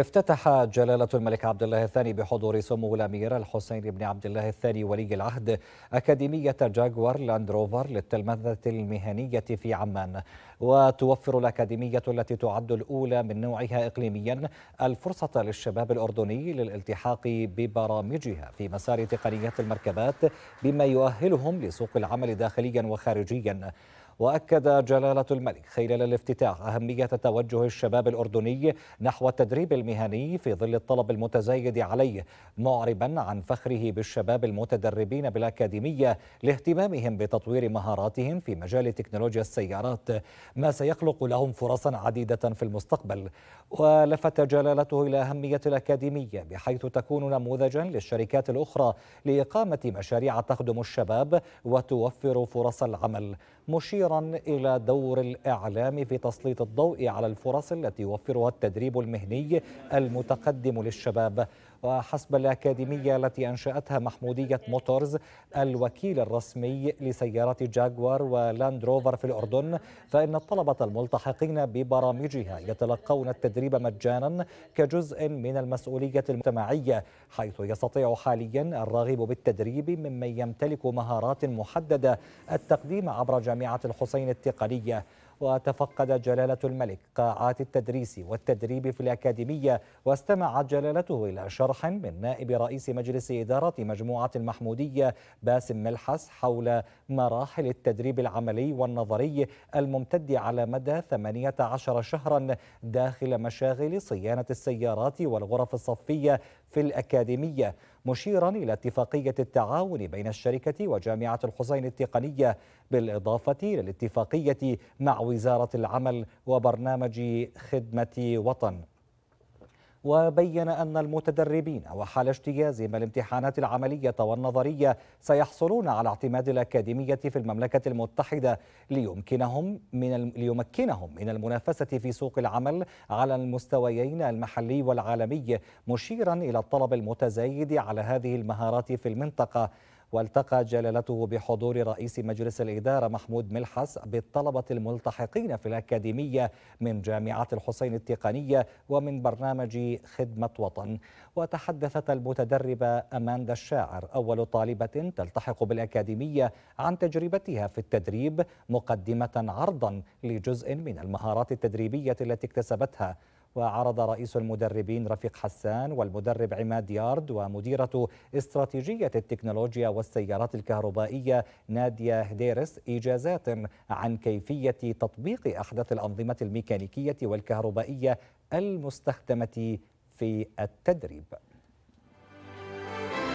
افتتح جلالة الملك عبد الله الثاني بحضور سمو الأمير الحسين بن عبد الله الثاني ولي العهد أكاديمية جاكوار لاندروفر للتلمذة المهنية في عمان. وتوفر الأكاديمية التي تعد الأولى من نوعها إقليميا الفرصة للشباب الأردني للالتحاق ببرامجها في مسار تقنية المركبات بما يؤهلهم لسوق العمل داخليا وخارجيا. وأكد جلالة الملك خلال الافتتاح أهمية توجه الشباب الأردني نحو التدريب المهني في ظل الطلب المتزايد عليه معربا عن فخره بالشباب المتدربين بالأكاديمية لاهتمامهم بتطوير مهاراتهم في مجال تكنولوجيا السيارات. ما سيخلق لهم فرصا عديدة في المستقبل. ولفت جلالته إلى أهمية الأكاديمية بحيث تكون نموذجا للشركات الأخرى لإقامة مشاريع تخدم الشباب وتوفر فرص العمل مشيرا إلى دور الإعلام في تسليط الضوء على الفرص التي يوفرها التدريب المهني المتقدم للشباب. وحسب الأكاديمية التي أنشأتها محمودية موتورز الوكيل الرسمي لسيارات جاكوار ولاند روفر في الأردن فإن الطلبة الملتحقين ببرامجها يتلقون التدريب مجانا كجزء من المسؤولية المجتمعية حيث يستطيع حاليا الراغب بالتدريب ممن يمتلك مهارات محددة التقديم عبر جامعة الحسين التقنية. وتفقد جلالة الملك. قاعات التدريس والتدريب في الأكاديمية واستمع جلالته إلى شرح من نائب رئيس مجلس إدارة مجموعة المحمودية باسم ملحس حول مراحل التدريب العملي والنظري الممتد على مدى 18 شهرا داخل مشاغل صيانة السيارات والغرف الصفية في الأكاديمية مشيرا إلى اتفاقية التعاون بين الشركة وجامعة الحسين التقنية بالإضافة للاتفاقية مع وزارة العمل وبرنامج خدمة وطن. وبين أن المتدربين وحال اجتيازهم الامتحانات العملية والنظرية سيحصلون على اعتماد الأكاديمية في المملكة المتحدة ليمكنهم من ليمكنهم من المنافسة في سوق العمل على المستويين المحلي والعالمي مشيرا إلى الطلب المتزايد على هذه المهارات في المنطقة. والتقى جلالته بحضور رئيس مجلس الإدارة محمود ملحس بالطلبة الملتحقين في الأكاديمية من جامعة الحسين التقنية ومن برنامج خدمة وطن. وتحدثت المتدربة أماندا الشاعر أول طالبة تلتحق بالأكاديمية عن تجربتها في التدريب مقدمة عرضا لجزء من المهارات التدريبية التي اكتسبتها. وعرض رئيس المدربين رفيق حسان والمدرب عماد يارد ومديرة استراتيجية التكنولوجيا والسيارات الكهربائية نادية هديرس إجازات عن كيفية تطبيق أحدث الأنظمة الميكانيكية والكهربائية المستخدمة في التدريب.